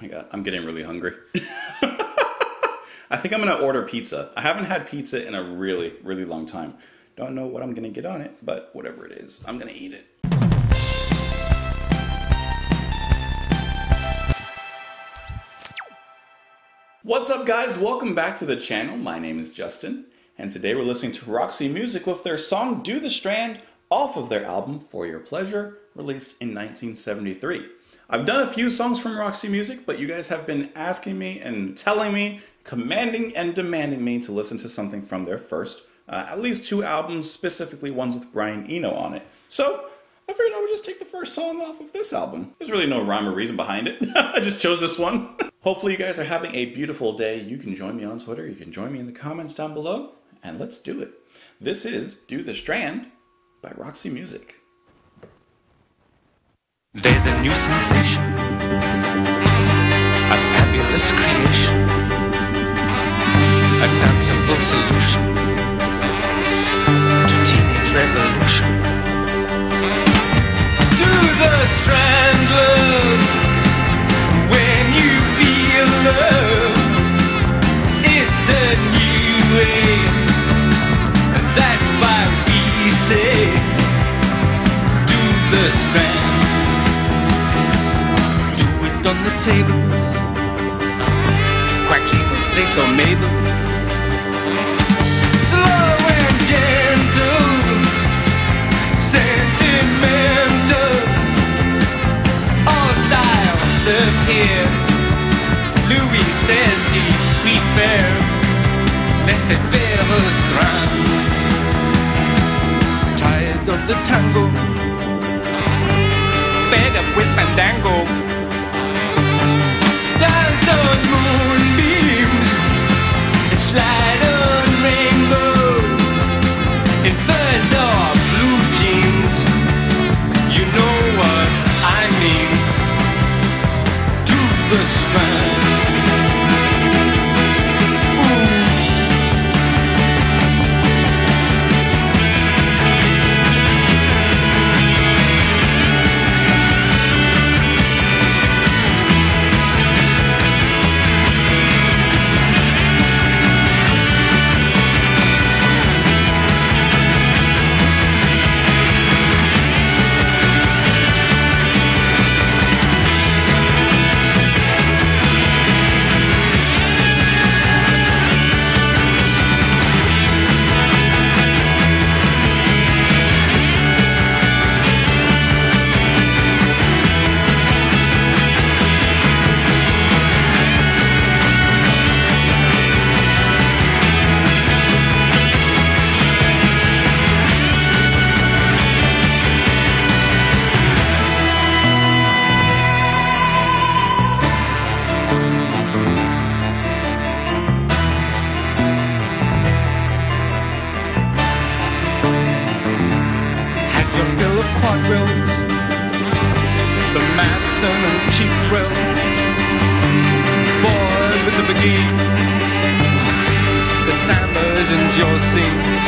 my god, I'm getting really hungry. I think I'm gonna order pizza. I haven't had pizza in a really, really long time. Don't know what I'm gonna get on it, but whatever it is, I'm gonna eat it. What's up guys? Welcome back to the channel. My name is Justin, and today we're listening to Roxy Music with their song Do the Strand off of their album For Your Pleasure, released in 1973. I've done a few songs from Roxy Music, but you guys have been asking me and telling me, commanding and demanding me to listen to something from their first, uh, at least two albums, specifically ones with Brian Eno on it. So I figured I would just take the first song off of this album. There's really no rhyme or reason behind it. I just chose this one. Hopefully you guys are having a beautiful day. You can join me on Twitter. You can join me in the comments down below, and let's do it. This is Do the Strand by Roxy Music. There's a new sensation, a fabulous creation, Sentimental. All styles served here. Louis Seize he. Tired of the tango, fed up with fandango. Quadrilles, the Madison and cheap thrills, boy with the beguine, the Sambas and Josie, they're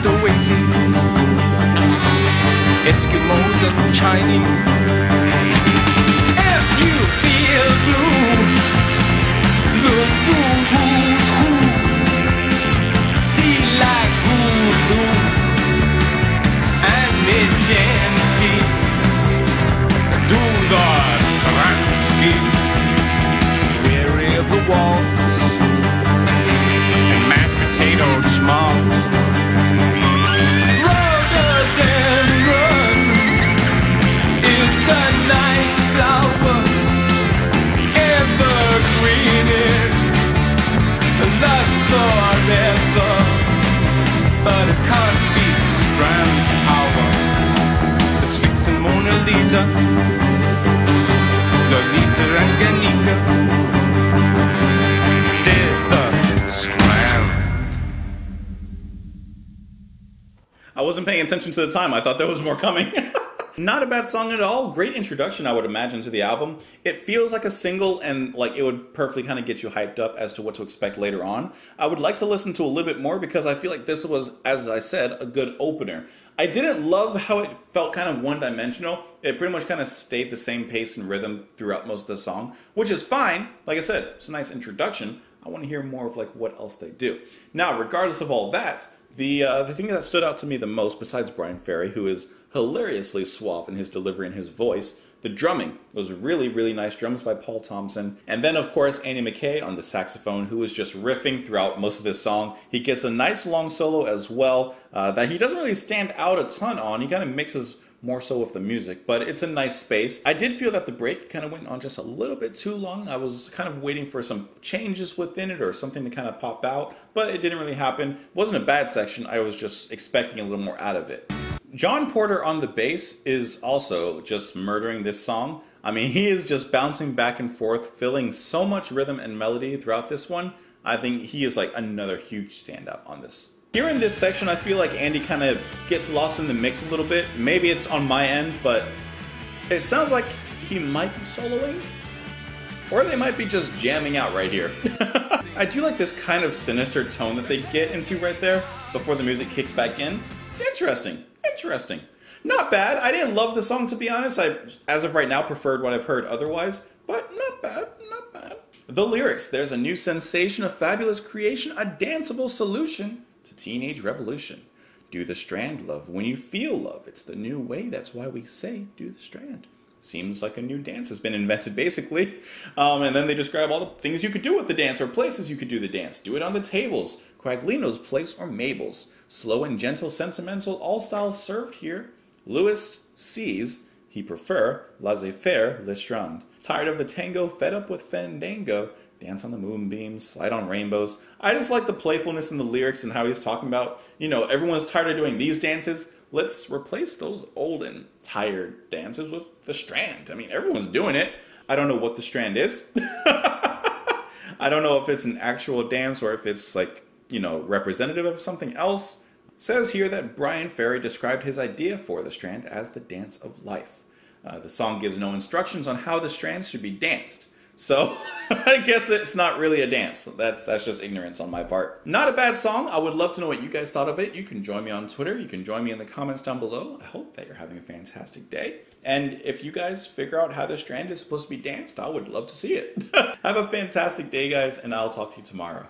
At oases, Eskimos and Chinese. If you feel blue, look through And Ganika the strand. I wasn't paying attention to the time. I thought there was more coming. Not a bad song at all. Great introduction, I would imagine, to the album. It feels like a single and like it would perfectly kind of get you hyped up as to what to expect later on. I would like to listen to a little bit more because I feel like this was, as I said, a good opener. I didn't love how it felt kind of one dimensional. It pretty much kind of stayed the same pace and rhythm throughout most of the song, which is fine. Like I said, it's a nice introduction. I want to hear more of like what else they do. Now, regardless of all that, the uh, the thing that stood out to me the most, besides Bryan Ferry, who is hilariously suave in his delivery and his voice, the drumming was really, really nice drums by Paul Thompson. And then, of course, Andy Mackay on the saxophone, who was just riffing throughout most of this song. He gets a nice long solo as well uh, that he doesn't really stand out a ton on. He kind of mixes more so with the music, but it's a nice space. I did feel that the break kind of went on just a little bit too long. I was kind of waiting for some changes within it or something to kind of pop out, but it didn't really happen. It wasn't a bad section. I was just expecting a little more out of it. John Porter on the bass is also just murdering this song. I mean, he is just bouncing back and forth, filling so much rhythm and melody throughout this one. I think he is like another huge standout on this. Here in this section, I feel like Andy kind of gets lost in the mix a little bit. Maybe it's on my end, but it sounds like he might be soloing. Or they might be just jamming out right here. I do like this kind of sinister tone that they get into right there before the music kicks back in. It's interesting. Interesting. Not bad. I didn't love the song to be honest. I, as of right now, preferred what I've heard otherwise, but not bad. Not bad. The lyrics there's a new sensation, a fabulous creation, a danceable solution to teenage revolution. Do the strand, love, when you feel love. It's the new way, that's why we say do the strand. Seems like a new dance has been invented, basically. Um, and then they describe all the things you could do with the dance or places you could do the dance. Do it on the tables, Quaglino's place, or Mabel's. Slow and gentle, sentimental, all styles served here. Louis Seize he prefer laissez-faire le strand. Tired of the tango, fed up with fandango, dance on the moonbeams, slide on rainbows. I just like the playfulness in the lyrics and how he's talking about, you know, everyone's tired of doing these dances. Let's replace those old and tired dances with the strand. I mean, everyone's doing it. I don't know what the strand is. I don't know if it's an actual dance or if it's like you know, representative of something else, says here that Bryan Ferry described his idea for the strand as the dance of life. Uh, the song gives no instructions on how the strands should be danced. So I guess it's not really a dance. That's that's just ignorance on my part. Not a bad song. I would love to know what you guys thought of it. You can join me on Twitter. You can join me in the comments down below. I hope that you're having a fantastic day. And if you guys figure out how the strand is supposed to be danced, I would love to see it. Have a fantastic day, guys, and I'll talk to you tomorrow.